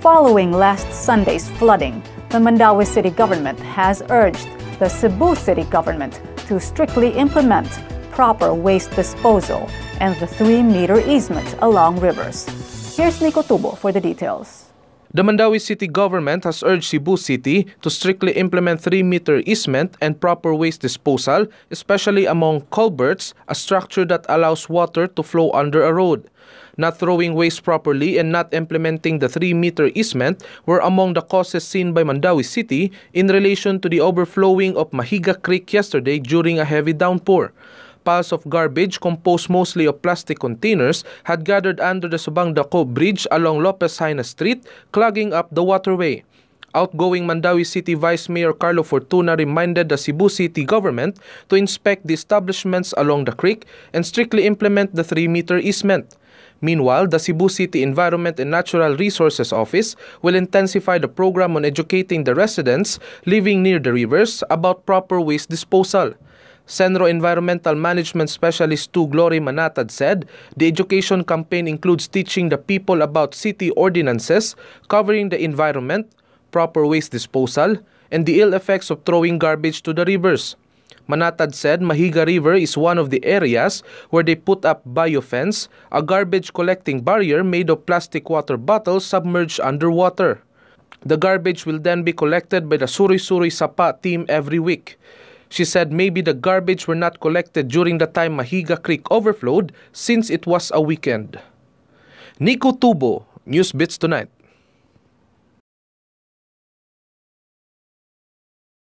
Following last Sunday's flooding, the Mandaue City government has urged the Cebu City government to strictly implement proper waste disposal and the 3-meter easement along rivers. Here's Nico Tubo for the details. The Mandaue City government has urged Cebu City to strictly implement 3-meter easement and proper waste disposal, especially among culverts, a structure that allows water to flow under a road. Not throwing waste properly and not implementing the 3-meter easement were among the causes seen by Mandaue City in relation to the overflowing of Mahiga Creek yesterday during a heavy downpour piles of garbage composed mostly of plastic containers had gathered under the Subang Dako Bridge along Lopez Jaena Street, clogging up the waterway. Outgoing Mandaue City Vice Mayor Carlo Fortuna reminded the Cebu City government to inspect the establishments along the creek and strictly implement the 3-meter easement. Meanwhile, the Cebu City Environment and Natural Resources Office will intensify the program on educating the residents living near the rivers about proper waste disposal. CENRO Environmental Management Specialist 2 Glory Manatad said the education campaign includes teaching the people about city ordinances covering the environment, proper waste disposal, and the ill effects of throwing garbage to the rivers. Manatad said Mahiga River is one of the areas where they put up biofence, a garbage collecting barrier made of plastic water bottles submerged underwater. The garbage will then be collected by the Suri Suri Sapa team every week. She said maybe the garbage were not collected during the time Mahiga Creek overflowed since it was a weekend. Nico Tubo, News Bits Tonight.